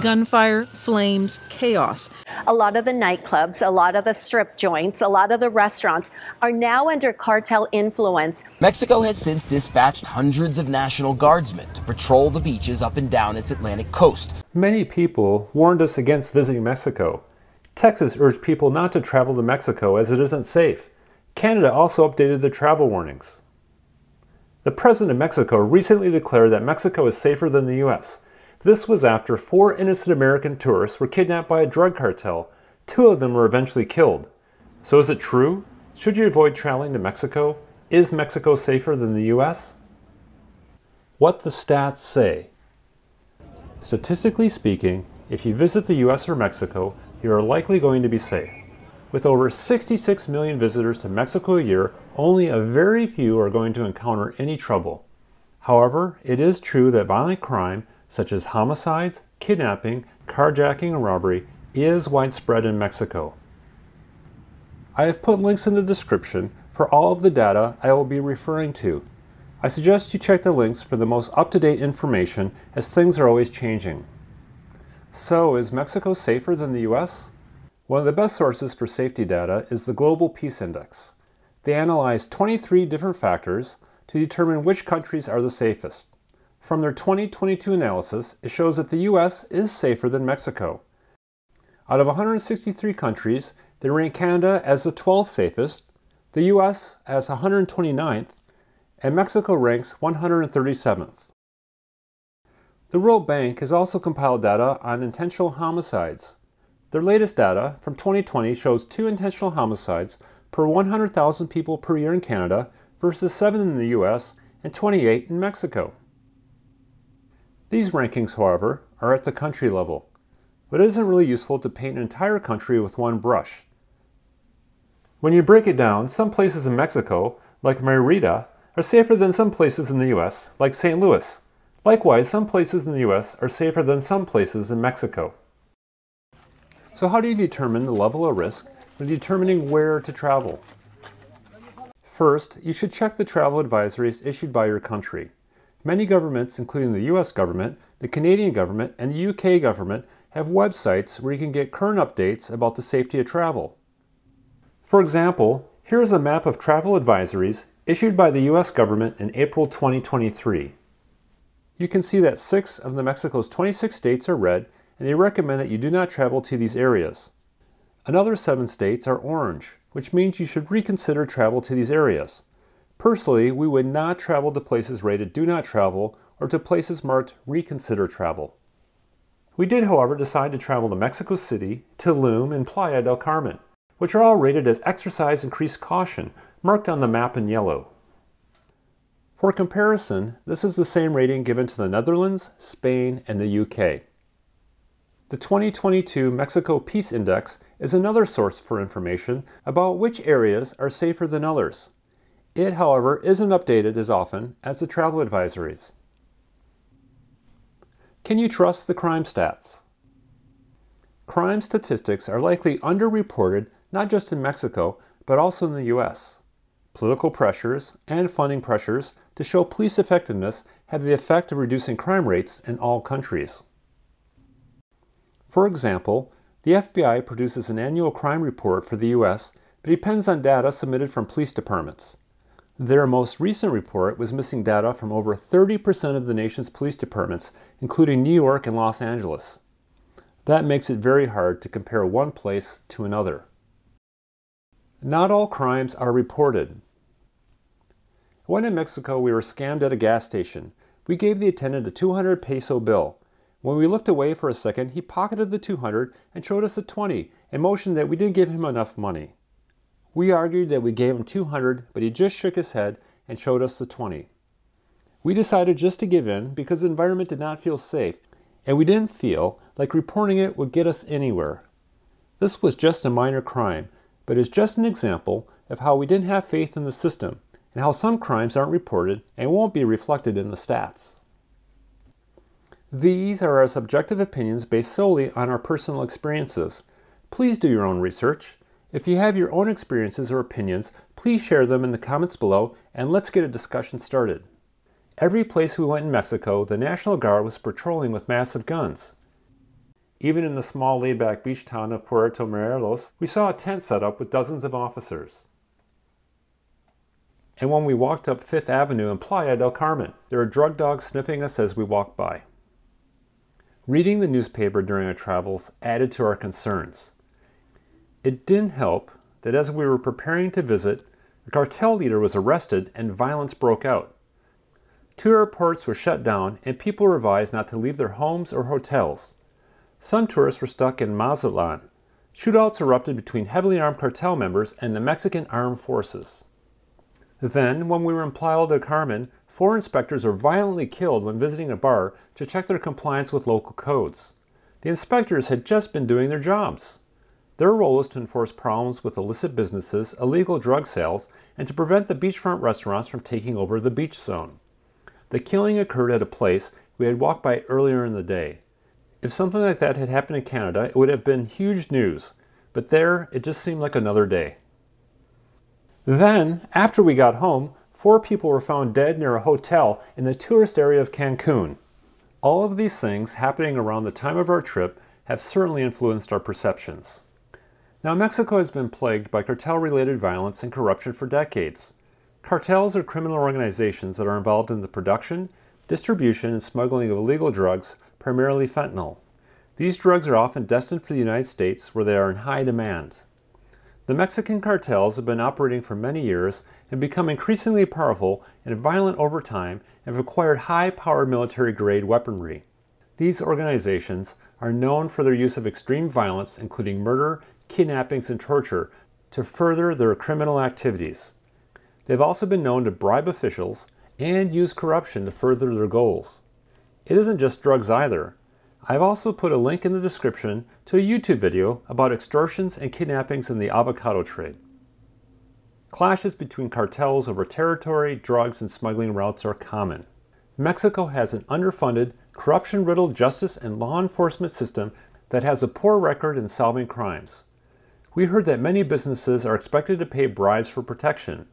gunfire, flames, chaos. A lot of the nightclubs, a lot of the strip joints, a lot of the restaurants are now under cartel influence. Mexico has since dispatched hundreds of National Guardsmen to patrol the beaches up and down its Atlantic coast. Many people warned us against visiting Mexico. Texas urged people not to travel to Mexico as it isn't safe. Canada also updated their travel warnings. The President of Mexico recently declared that Mexico is safer than the US. This was after four innocent American tourists were kidnapped by a drug cartel. Two of them were eventually killed. So is it true? Should you avoid traveling to Mexico? Is Mexico safer than the US? What the stats say. Statistically speaking, if you visit the US or Mexico, you are likely going to be safe. With over 66 million visitors to Mexico a year, only a very few are going to encounter any trouble. However, it is true that violent crime, such as homicides, kidnapping, carjacking, and robbery, is widespread in Mexico. I have put links in the description for all of the data I will be referring to. I suggest you check the links for the most up-to-date information as things are always changing. So, is Mexico safer than the US? One of the best sources for safety data is the Global Peace Index. They analyze 23 different factors to determine which countries are the safest. From their 2022 analysis, it shows that the US is safer than Mexico. Out of 163 countries, they rank Canada as the 12th safest, the US as 129th, and Mexico ranks 137th. The World Bank has also compiled data on intentional homicides. Their latest data from 2020 shows two intentional homicides per 100,000 people per year in Canada versus 7 in the US and 28 in Mexico. These rankings, however, are at the country level, but it isn't really useful to paint an entire country with one brush. When you break it down, some places in Mexico, like Merida, are safer than some places in the US, like St. Louis. Likewise, some places in the US are safer than some places in Mexico. So how do you determine the level of risk when determining where to travel? First, you should check the travel advisories issued by your country. Many governments, including the US government, the Canadian government, and the UK government, have websites where you can get current updates about the safety of travel. For example, here is a map of travel advisories issued by the US government in April 2023. You can see that six of the Mexico's 26 states are red and they recommend that you do not travel to these areas. Another seven states are orange, which means you should reconsider travel to these areas. Personally, we would not travel to places rated do not travel or to places marked reconsider travel. We did, however, decide to travel to Mexico City, Tulum, and Playa del Carmen, which are all rated as exercise increased caution, marked on the map in yellow. For comparison, this is the same rating given to the Netherlands, Spain, and the UK. The 2022 Mexico Peace Index is another source for information about which areas are safer than others. It, however, isn't updated as often as the travel advisories. Can you trust the crime stats? Crime statistics are likely underreported not just in Mexico, but also in the US. Political pressures and funding pressures to show police effectiveness have the effect of reducing crime rates in all countries. For example, the FBI produces an annual crime report for the U.S., but depends on data submitted from police departments. Their most recent report was missing data from over 30% of the nation's police departments, including New York and Los Angeles. That makes it very hard to compare one place to another. Not all crimes are reported. When in Mexico, we were scammed at a gas station. We gave the attendant a 200 peso bill. When we looked away for a second, he pocketed the 200 and showed us a 20 and motioned that we didn't give him enough money. We argued that we gave him 200, but he just shook his head and showed us the 20. We decided just to give in because the environment did not feel safe, and we didn't feel like reporting it would get us anywhere. This was just a minor crime, but is just an example of how we didn't have faith in the system and how some crimes aren't reported and won't be reflected in the stats. These are our subjective opinions based solely on our personal experiences. Please do your own research. If you have your own experiences or opinions, please share them in the comments below and let's get a discussion started. Every place we went in Mexico, the National Guard was patrolling with massive guns. Even in the small laid-back beach town of Puerto Morelos, we saw a tent set up with dozens of officers. And when we walked up Fifth Avenue in Playa del Carmen, there were drug dogs sniffing us as we walked by. Reading the newspaper during our travels added to our concerns. It didn't help that as we were preparing to visit, a cartel leader was arrested and violence broke out. Two airports were shut down and people were advised not to leave their homes or hotels. Some tourists were stuck in Mazatlan. Shootouts erupted between heavily armed cartel members and the Mexican armed forces. Then, when we were in Playa del Carmen, four inspectors were violently killed when visiting a bar to check their compliance with local codes. The inspectors had just been doing their jobs. Their role is to enforce problems with illicit businesses, illegal drug sales, and to prevent the beachfront restaurants from taking over the beach zone. The killing occurred at a place we had walked by earlier in the day. If something like that had happened in Canada, it would have been huge news, but there it just seemed like another day. Then, after we got home, four people were found dead near a hotel in the tourist area of Cancun. All of these things happening around the time of our trip have certainly influenced our perceptions. Now, Mexico has been plagued by cartel related violence and corruption for decades. Cartels are criminal organizations that are involved in the production, distribution, and smuggling of illegal drugs, primarily fentanyl. These drugs are often destined for the United States where they are in high demand. The Mexican cartels have been operating for many years and become increasingly powerful and violent over time and have acquired high powered military grade weaponry. These organizations are known for their use of extreme violence, including murder kidnappings, and torture to further their criminal activities. They've also been known to bribe officials and use corruption to further their goals. It isn't just drugs either. I've also put a link in the description to a YouTube video about extortions and kidnappings in the avocado trade. Clashes between cartels over territory, drugs, and smuggling routes are common. Mexico has an underfunded, corruption riddled justice and law enforcement system that has a poor record in solving crimes we heard that many businesses are expected to pay bribes for protection.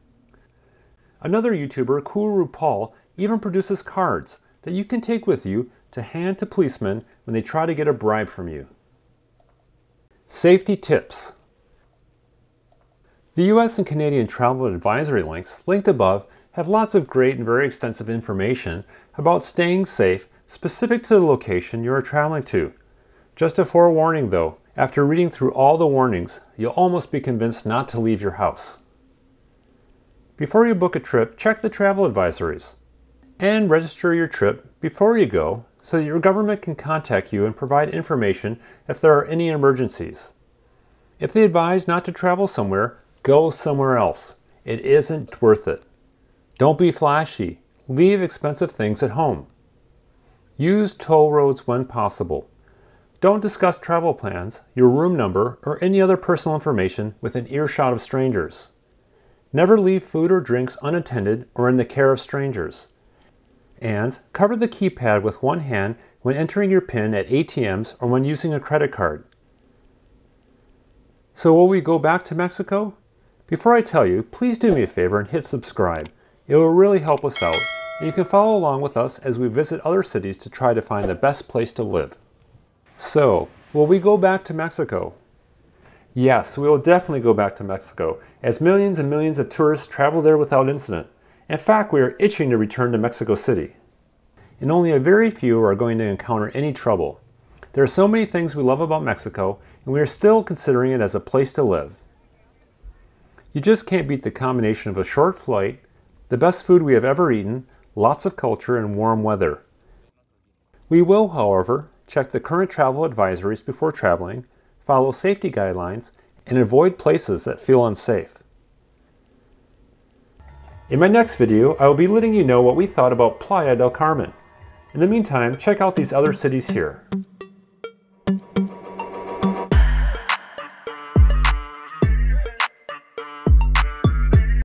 Another YouTuber, Cool Paul, even produces cards that you can take with you to hand to policemen when they try to get a bribe from you. Safety tips. The US and Canadian travel advisory links linked above have lots of great and very extensive information about staying safe specific to the location you are traveling to. Just a forewarning though, after reading through all the warnings, you'll almost be convinced not to leave your house. Before you book a trip, check the travel advisories and register your trip before you go so that your government can contact you and provide information if there are any emergencies. If they advise not to travel somewhere, go somewhere else. It isn't worth it. Don't be flashy. Leave expensive things at home. Use toll roads when possible. Don't discuss travel plans, your room number, or any other personal information within earshot of strangers. Never leave food or drinks unattended or in the care of strangers. And cover the keypad with one hand when entering your PIN at ATMs or when using a credit card. So, will we go back to Mexico? Before I tell you, please do me a favor and hit subscribe. It will really help us out, and you can follow along with us as we visit other cities to try to find the best place to live. So, will we go back to Mexico? Yes, we will definitely go back to Mexico, as millions and millions of tourists travel there without incident. In fact, we are itching to return to Mexico City. And only a very few are going to encounter any trouble. There are so many things we love about Mexico, and we are still considering it as a place to live. You just can't beat the combination of a short flight, the best food we have ever eaten, lots of culture, and warm weather. We will, however, check the current travel advisories before traveling, follow safety guidelines, and avoid places that feel unsafe. In my next video, I will be letting you know what we thought about Playa del Carmen. In the meantime, check out these other cities here.